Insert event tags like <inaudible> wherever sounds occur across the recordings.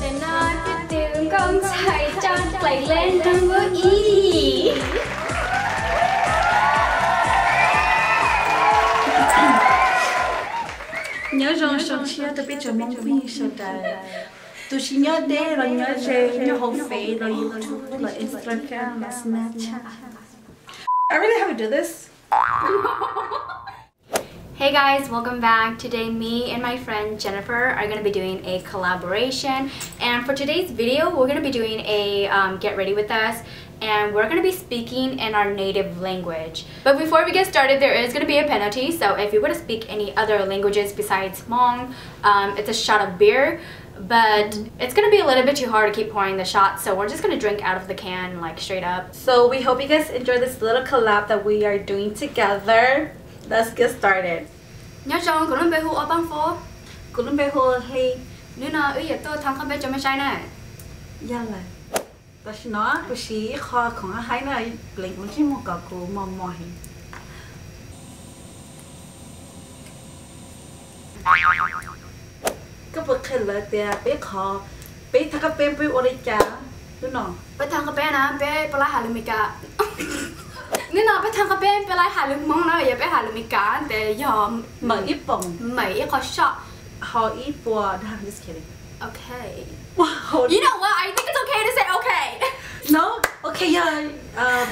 Để nói cái tiếng con chạy cho play lên trong vô ý nhớ rằng sau khi tôi biết cho mong quý sau đây tôi chỉ nhớ đây là nhớ chơi nhớ hậu phí là YouTube là Instagram là Snapchat I really have to do this <laughs> Hey guys, welcome back. Today me and my friend Jennifer are going to be doing a collaboration. And for today's video we're going to be doing a um, get ready with us and we're going to be speaking in our native language. But before we get started there is going to be a penalty. So if you want to speak any other languages besides Hmong, um, it's a shot of beer. But it's gonna be a little bit too hard to keep pouring the shots. So we're just gonna drink out of the can like straight up. So we hope you guys enjoy this little collab that we are doing together let's get started. Nhớ cho của nó bé hú ở băng phố. Của nó bé hú hay. Nếu nào ý tôi thằng không bé cho mấy sai này dạ là ta chỉ nói tôi chỉ kho không hay này lấy cũng chỉ một cái của mò mò hình cái bậc khởi là tiền bé bé thằng cái bé bé đúng không? Bé thằng cái bé nè bé bé lại hà cả <coughs> nên là bé thằng cái bé bé lại hà lụm mong nó giờ bé hà lụm cả để giờ mở ít bông mấy ít có shot họ ít bùa I'm just kidding okay wow. You know what? I think it's okay to say okay. No? Okay yeah um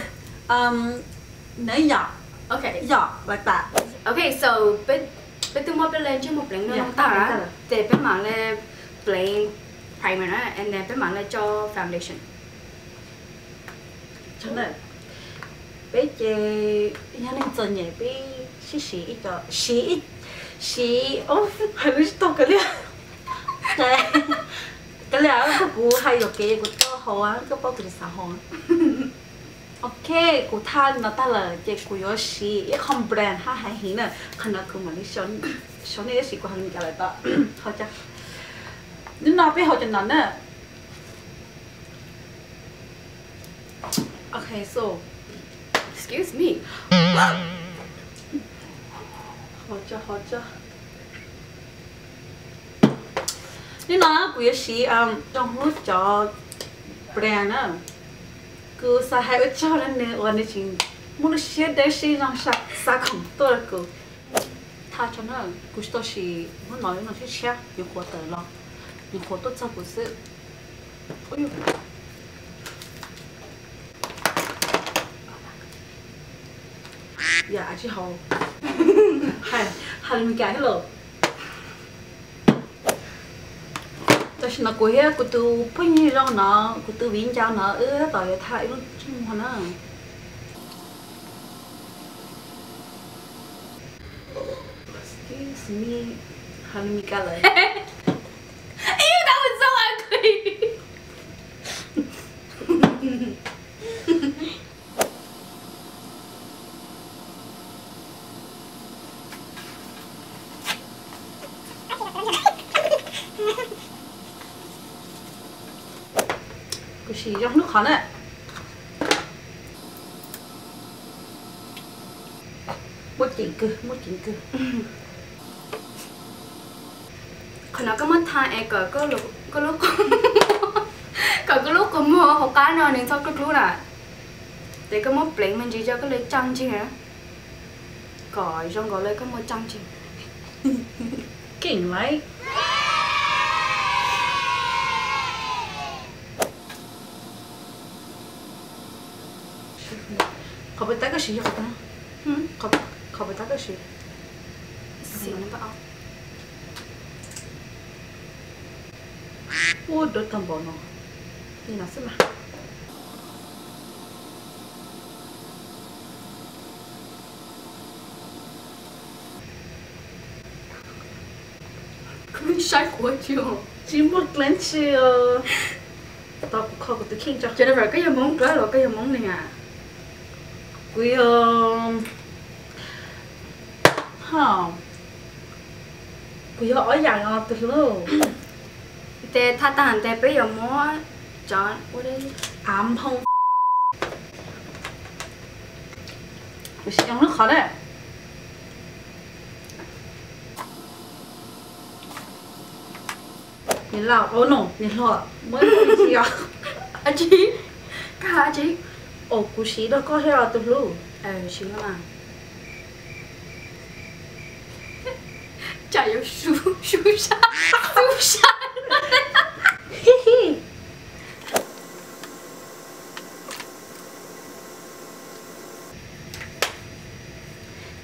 um nãy nhỏ okay nhỏ like that okay so bé bé tôi mua bé lên chứ một lần nữa không ta? đó để bé mang lên plain primer and then bé mang lên cho foundation. Cho nên bé chị nhà nên chân nhẹ bé xí xí ít cái xí ít xí ô hay là tao cái liền cái cái liền cái cú hay được cái cú to hồ á cái bao cái sao hồ ok cú than nó ta là chị cú yo xí không brand ha hay hình nè khả năng cú mà đi xón xón này xí cú hàng cái lại ta họ chắc nhưng nó bé họ cho nó nè Okay, so excuse me. Hot cho nhưng nó quý sĩ um trong hút cho brand á cứ sa hai ở cho nên nè ở đây chỉ muốn xe để xe rằng sa sa không tôi là cứ tha cho nó. Cứ tôi chỉ muốn nói nó sẽ xe dùng khổ tờ lo. Dùng khổ tốt cho của sự ôi dạ chị hầu hay hay mình cái lộ tôi xin nói cô hết, cô tu bao nhiêu rau nó cô tu viên cháo nó ư tỏi thái luôn chung hoa nó excuse me hay mình cái lời <laughs> Ew, that was so ugly xì trong nước khó nè một chuyện cư một chuyện cư Còn nó có mất thai e cỡ có lúc có lúc cỡ có lúc có mua học cá nào nên sao có lúc là để có mất plane mình chỉ cho cái lấy trăng chứ hả cõi trong gọi lấy có mua trăng chứ 勁嚟。قبل تاكشي خطنا قبل قبل تاكشي سينا بقى ودو تنبونو هنا سمح shark what you chỉ một lần chưa tao cũng không có tự khen cho Jennifer cái giờ món đó cái giờ món này à will huh. Will ở dạng ở từ lâu để thắt tàn để bây giờ mua chọn ở đây. Ám phong. Mình sẽ ăn khó đấy. Nhìn lão ô nổ nhìn lọ. Mới à? <laughs> chị à? Chị cả chị? Ồ cú sĩ đó có heo tụi lu ờ chị mà. <laughs> Chả có su su sa su sa. Hi <laughs> hi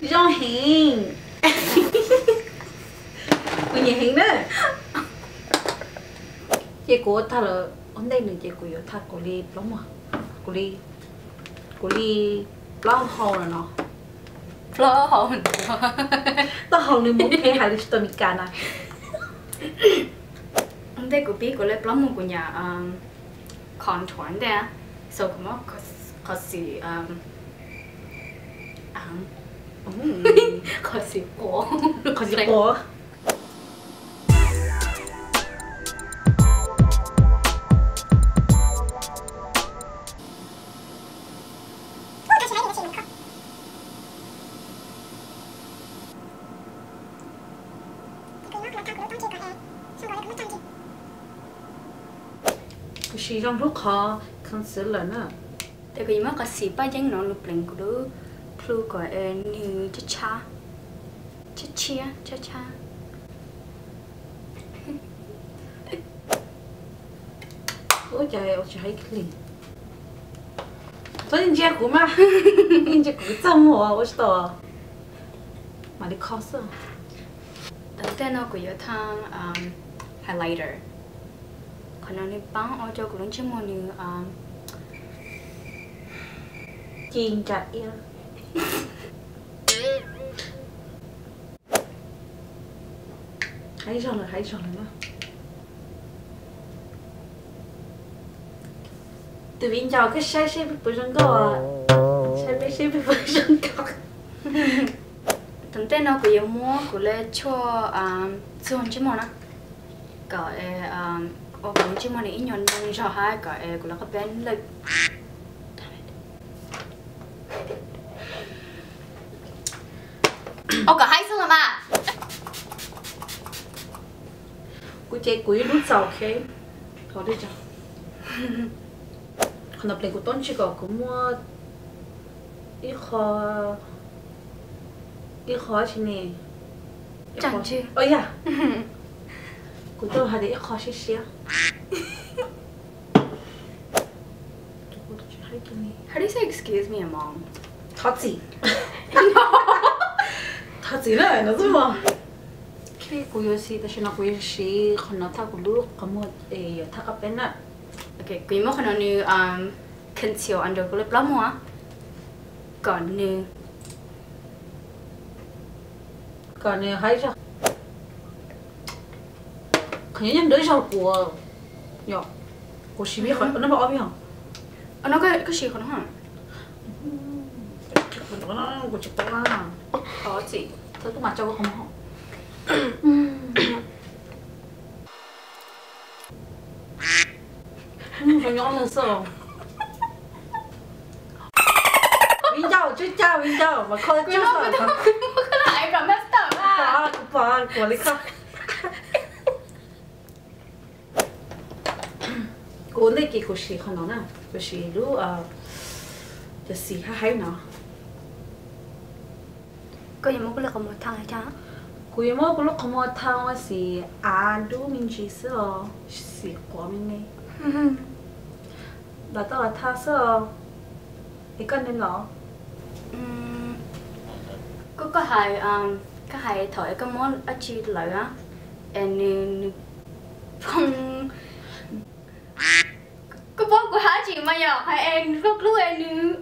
do hình mình nhìn hình đó. Chị của ta là hôm nay mình chị của yo ta của đi lắm mà của đi của đi lắm hầu rồi nó lo hồn ta hầu nên muốn thấy hai đứa tôi mình cả nè ông đây của biết của lấy plum của nhà um con thuần đấy so cũng có có gì um ăn có gì cổ có gì của cái gì trong lúc họ không xử là nữa tại vì mà có gì ba danh nó lục lên của đứa plu của em như cha cha. Cha chia cha cha. Ôi trời ôi trời cái gì? Tôi nhìn chơi của mà. Nhìn chơi của tâm hồ ôi trời. Mà đi khó sợ. Đầu tiên nó của yo thang um highlighter nó ở chỗ của nó chỉ muốn như um chiên chặt yêu. Hãy rồi hãy rồi nữa từ bên chào cái sai sai bị bớt răng cơ sai bị sai bị bớt răng cơ đầu tiên nó của yo mua của lấy cho um xuân chỉ muốn á. Cái um ở của chỉ muốn này nhon nhon cho hai cái của nó có bên lực. Ô cả hai xong mà cô chơi quý đút dầu khế thôi đi cho. Còn đập lên của tôn chỉ có cũng mua ít khó ít khó chứ nè. Chẳng chứ. ôi à <laughs> của tôi hay để ít khó xíu xíu How do you say excuse me, thật gì nữa nó giúp mà khi cô yêu si ta cô yêu si có một ee thắc ở bên á Okay, quý mo khả năng um conceal under hả? Còn như còn nè hay sao khả nhân đứa sau của nhỏ của si biết khỏi nó bảo biết không? Ờ nó cái cái gì còn hả? của nó của chụp tao à Có thôi tôi mà cho không họ phải nhỏ là sao Vinh chào, chú chào, Vinh chào, mà Quý chú sợ mo quý mo cái lại rồi master à? Bà, bà, của lý khắc Cô này xì không nó nè Cô xì lúc à Cho xì hát hay nó Có gì mo cái là có một thằng hay chả? Cô mô cô lúc không có thang mà xì À đu mình chỉ sợ Xì quá mình này Đó tao là tha sợ Ý con nên nó Ừm, có có hai um có hai thổi cái món ở chi lợi á em như phong có bố của hả chị mà giờ hai em lúc lúc em như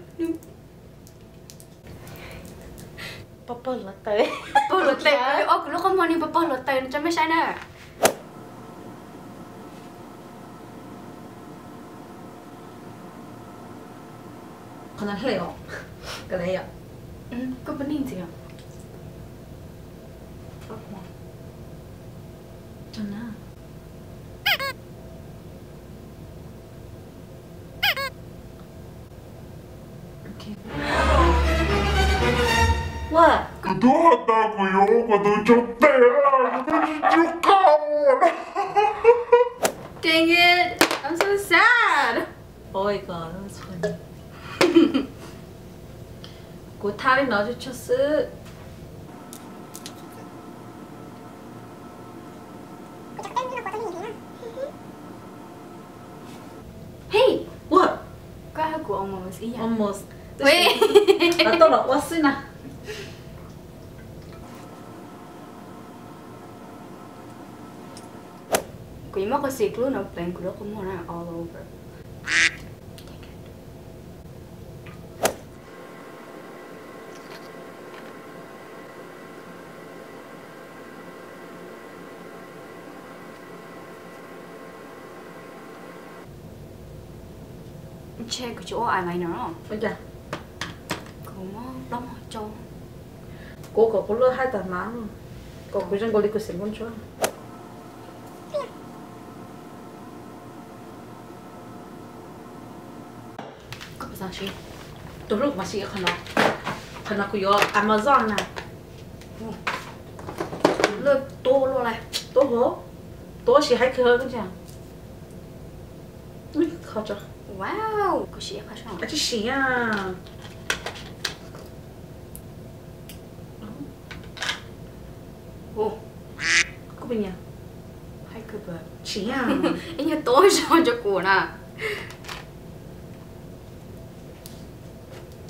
Bắp bơ là tới bố lột tay ô lúc không muốn đi bố lột tay cho mấy sai nè Con nói liệu Cái đấy ạ ừ, có vấn đề gì không Fuck 기도한다고 요거도 좋대요. 축하원. Dang it! I'm so sad. Oh my god, that was funny. 고타를 넣어주쳤어. Hey, what? 까하고 almost 이야. Almost. 왜? 나 떨어 왔으나. Quỷ mắc có xịt luôn ở bên của đó cũng all over. Che cái chỗ eyeliner không? Bây giờ, Cũng đóng ở trong cô có cô lơ hai tờ má luôn. Cô cứ dân cô đi cô xem con chó. Có bao giờ chị? Tôi lúc mà chị khăn nó. Khăn nó cứ yo Amazon nè. Lơ tô luôn này Tôi hổ. Tôi chỉ hay khờ cái chẳng. Ui, khó cho. Wow! Có chị phải không? À chứ xí à. Ồ, Có bình nhỉ? hay cực vậy Xí à. Anh như tối rồi cho của nè Tôi tới trong không? Có những mà xỉa chịu thằng cái lúc này Quên quên xí xí. Nhé ba yên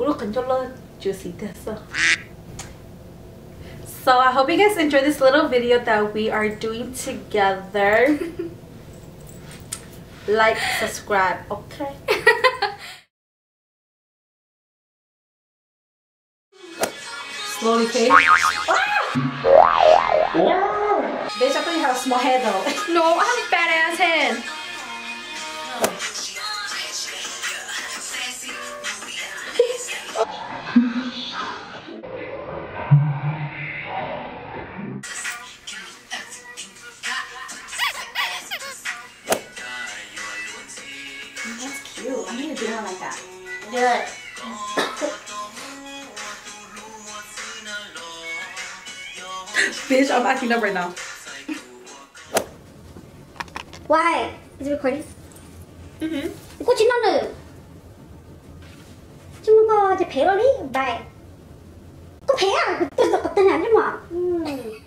thằng Cú lúc cần cho lên chưa xí thế sao? So I hope you guys enjoyed this little video that we are doing together. <laughs> like, subscribe, okay? <laughs> Slowly, okay? Ah! Bitch, I thought you had a small head though. <laughs> No, I have a fat ass head That's cute. I need to do one like that. Good. <laughs> Bitch, I'm acting up right now. Why? Is it recording? Mhm. What you not do? You want to go to the pillow? Bye. Go pay out. Go to the pillow. Go.